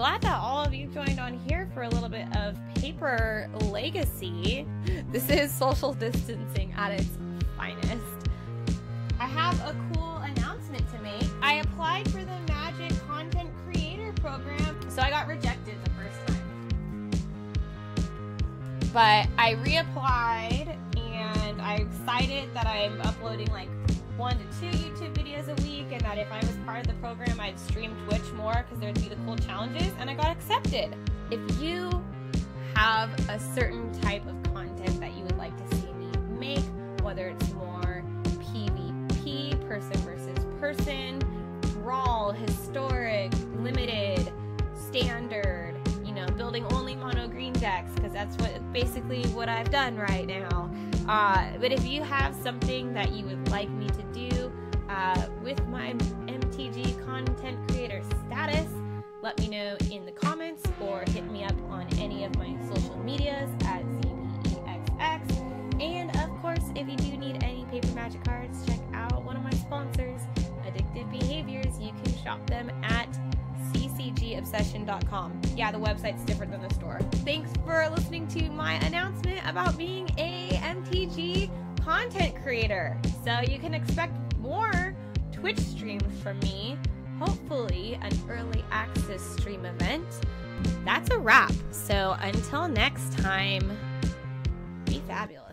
glad that all of you joined on here for a little bit of paper legacy. This is social distancing at its finest. I have a cool announcement to make. I applied for the Magic Content Creator Program, so I got rejected the first time. But I reapplied and I'm excited that I'm uploading like one to two YouTube videos a week, and that if I was part of the program, I'd stream Twitch more because there'd be the cool challenges, and I got accepted. If you have a certain type of content that you would like to see me make, whether it's more PvP, person versus person, brawl, historic, limited, standard, you know, building only mono green decks, because that's what basically what I've done right now. Uh, but if you have something that you would like me to do uh, with my MTG content creator status, let me know in the comments or hit me up on any of my social medias at ZBEXX. And of course, if you do need any paper magic cards, check out one of my sponsors, Addictive Behaviors. You can shop them at ccgobsession.com. Yeah, the website's different than the store. Thanks for listening to my announcement about being a content creator. So you can expect more Twitch streams from me, hopefully an early access stream event. That's a wrap. So until next time, be fabulous.